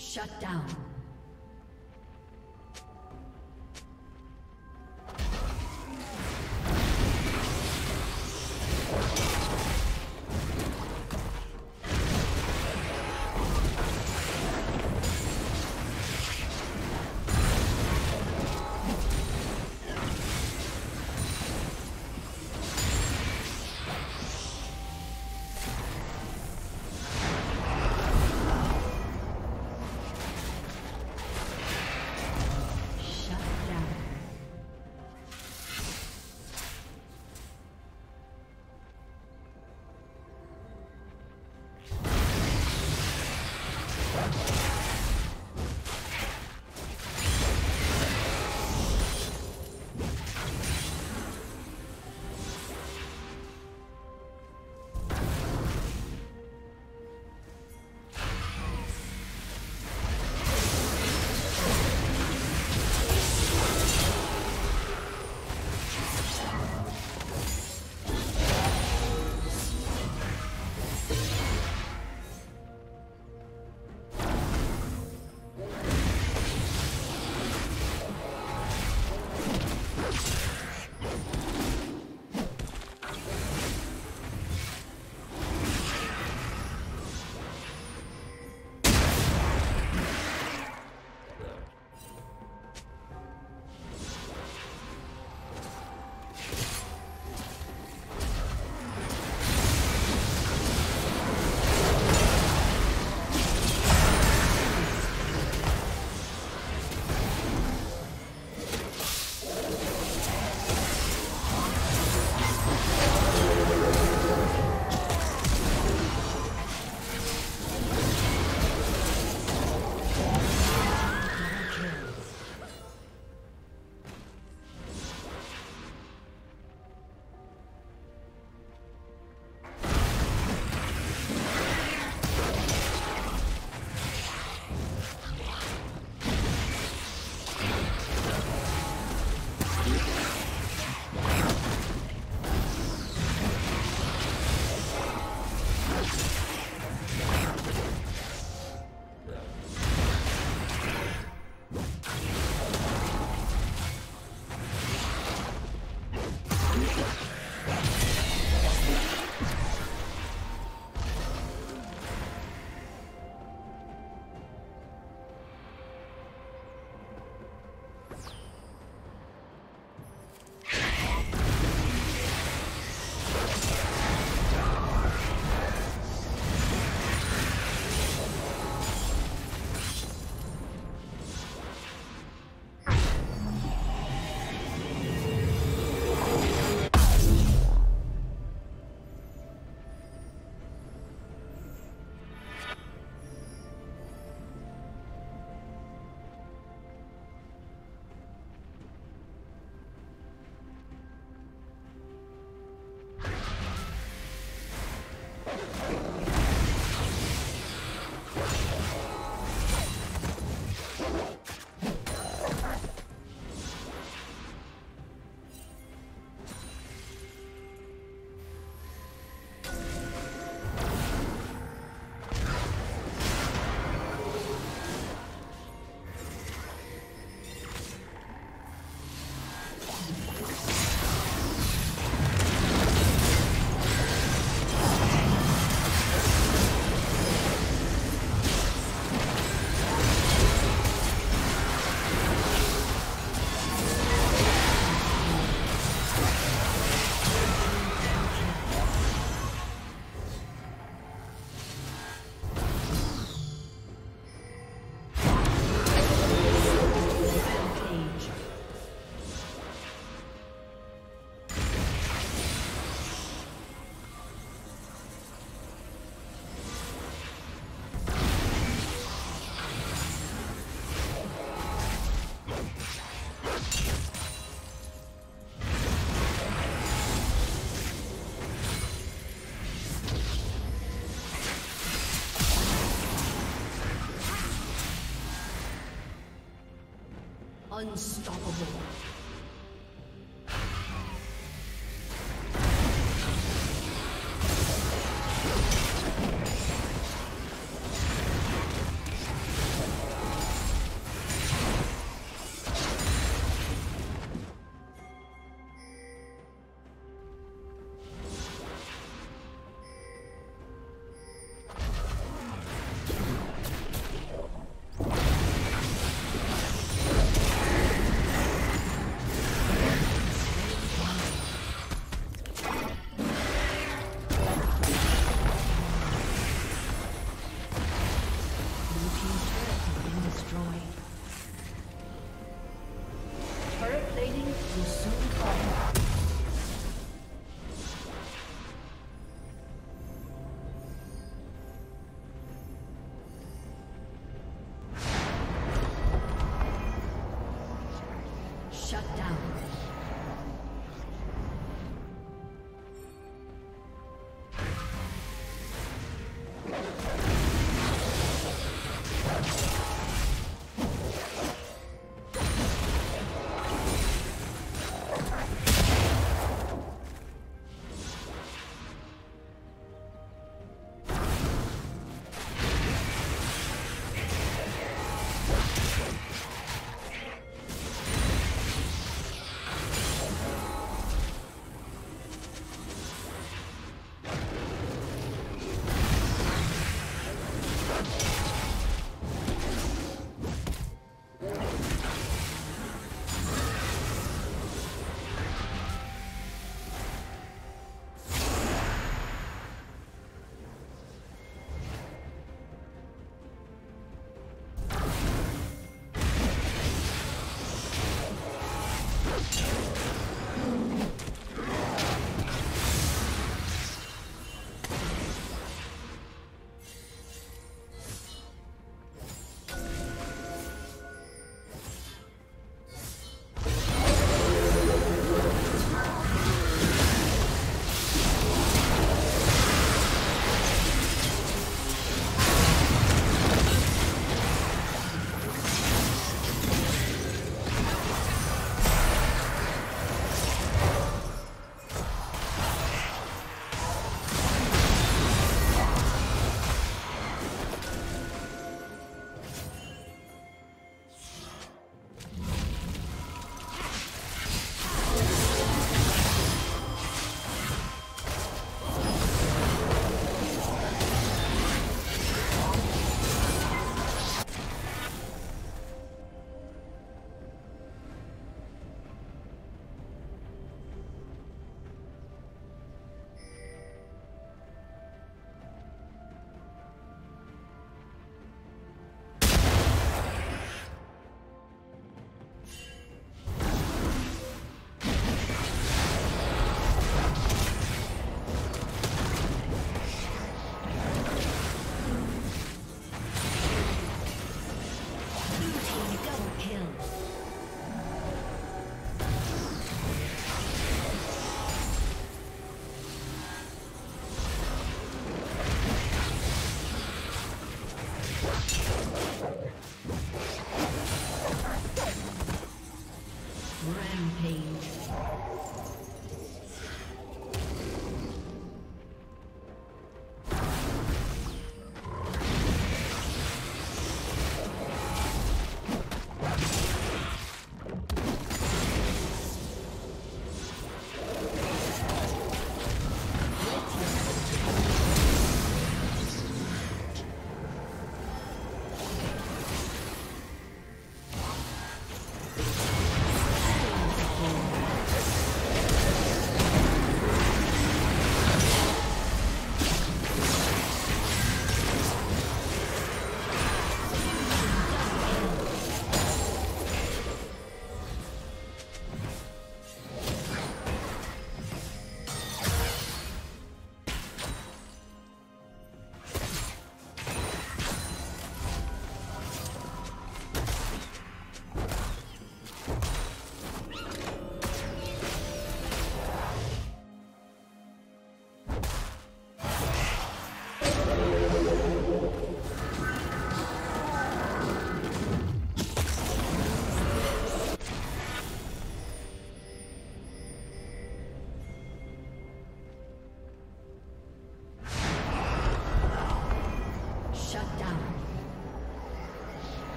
Shut down. Unstoppable.